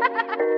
ha ha ha